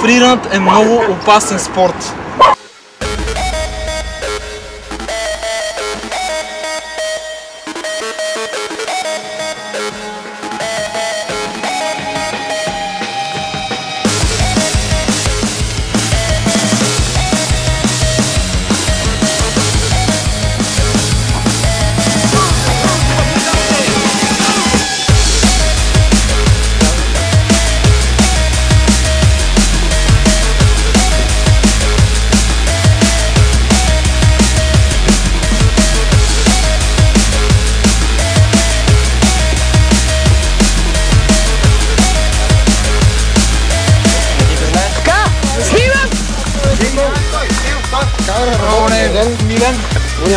Фрирънът е много опасен спорт.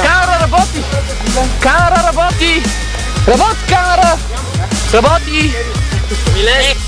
Камера работи! Камера работи! Работи камера! Работи! Милен!